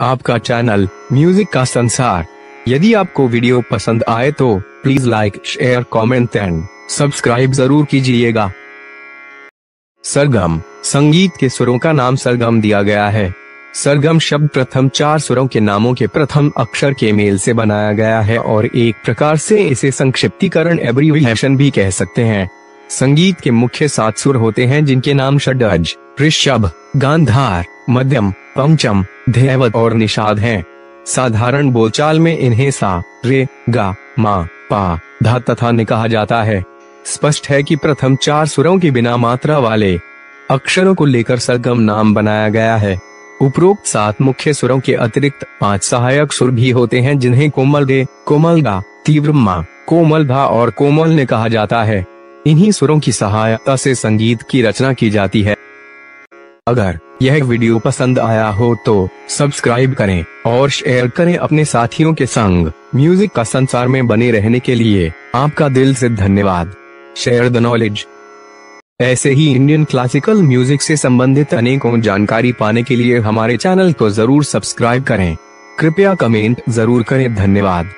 आपका channel music का संसार। यदि आपको वीडियो पसंद आए तो please like share comment and subscribe ज़रूर कीजिएगा। सरगम, संगीत के सुरों का नाम सरगम दिया गया है। सरगम शब्द प्रथम चार सुरों के नामों के प्रथम अक्षर के मेल से बनाया गया है और एक प्रकार से इसे संक्षिप्तीकरण एब्रीविएशन भी कह सकते हैं। संगीत के मुख्य सात सुर होते हैं जिनके नाम षडज, ऋषभ, गांधार, मध्यम पंचम ध्यवत और निषाद हैं। साधारण बोलचाल में इन्हें सा, रे, गा, मा, पा, धा तथा ने कहा जाता है। स्पष्ट है कि प्रथम चार सुरों की बिना मात्रा वाले अक्षरों को लेकर सरगम नाम बनाया गया है। उपरोक्त सात मुख्य सुरों के अतिरिक्त पाँच सहायक सुर भी होते हैं जिन्हें कोमल रे, कोमल गा, तीव्र मा, कोमल धा और कोमल ने कहा जाता है। इन्हीं सुरों की सहायता से संगीत की रचना की जाती है। अगर यह वीडियो पसंद आया हो तो सब्सक्राइब करें और शेयर करें अपने साथियों के संग। म्यूज़िक का संसार में बने रहने के लिए आपका दिल से धन्यवाद। शेयर द नॉलेज ऐसे ही इंडियन क्लासिकल म्यूज़िक से संबंधित अनेकों जानकारी पाने के लिए हमारे चैनल को ज़रूर सब्सक्राइब करें। कृपया कमेंट ज़रूर करें। धन्यवाद।